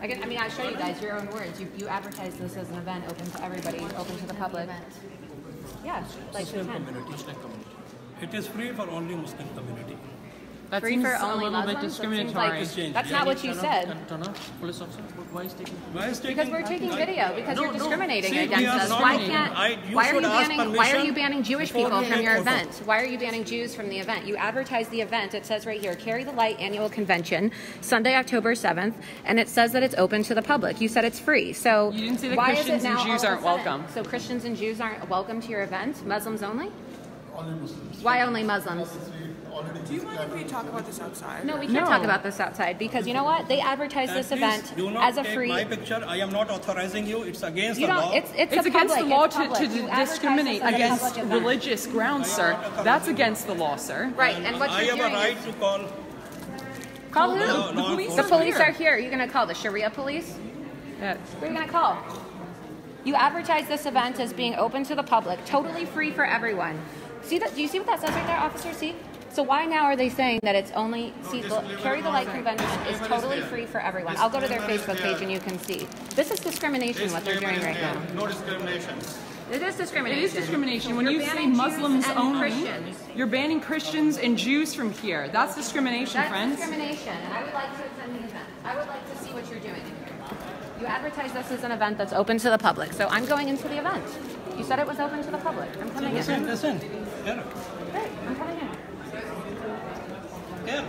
I, can, I mean, I show you guys your own words. You, you advertise this as an event open to everybody, open to the public. Yeah, like Muslim pretend. community. It is free for only Muslim community. That Free seems for a only little bit Muslims? That seems like- discriminatory. That's not what you said. Police officer. Why is taking? Why is Because we're taking video. Because No, you're no. discriminating See, against us. Why can't? I- you why are you banning? Why are you banning Jewish people from your photo. event? Why are you banning Jews from the event? You advertise the event. It says right here, Carry the Light Annual Convention, Sunday, October seventh, and it says that it's open to the public. You said it's free. So You didn't say that why is Christians it and now Jews all of a aren't welcome. So Christians and Jews aren't welcome to your event? Muslims only? Only Muslims. Why only Muslims? Already Do you mind if we talk about this outside? No, we can't No. talk about this outside because you know what? They advertise And this event do not as a take free. my picture. I am not authorizing you. It's against You the law. It's it's, It's against public, the law it's to, public. to discriminate this as a against religious grounds, sir. That's against the law, sir. Right, and what I you're have a doing right is to call. call who? law- The law police The are police here. are here. You're gonna call the Sharia police? Yes. Who are you gonna call? You advertise this event as being open to the public, totally free for everyone. See that? Do you see what that says right there, officer? See? So why now are they saying that it's only see the carry the light convention is totally free for everyone? I'll go to their Facebook page and you can see. This is discrimination what they're doing right now. No discrimination. It is discrimination. It is discrimination. When You're say banning Jews Muslims only, Christians. you're banning Christians and Jews from here. That's discrimination, That's friends. discrimination, and I would like to attend the event. I would like to see what you're doing. You advertise this as an event that's open to the public, so I'm going into the event. You said it was open to the public. I'm coming in. Listen, listen. Here, Great, I'm coming in. Here.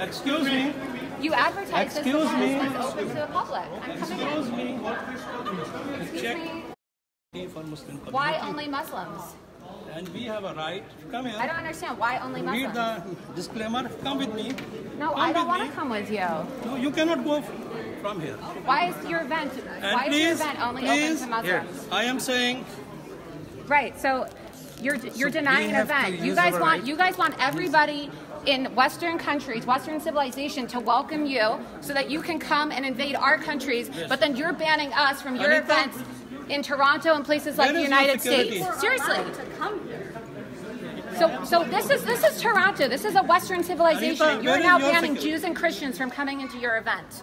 Excuse me. You advertise this Excuse event me. as open to the public. I'm coming Excuse in. me. Excuse me. For Muslim community. Why only Muslims? And we have a right. Come here. I don't understand. Why only Muslims? Read the disclaimer. Come with me. No, come I don't want me. to come with you. No, you cannot go from here. Why is your event? And Why is your please, event only please, open to Muslims? I am saying Right. So you're you're denying an event. You guys want right. you guys want everybody in Western countries, Western civilization, to welcome you so that you can come and invade our countries. But then you're banning us from your Anita, events in Toronto and places like where the United? States. Seriously. So, so this is this is Toronto. This is a Western civilization. Anita, You're now banning? Jews and Christians from coming into your event.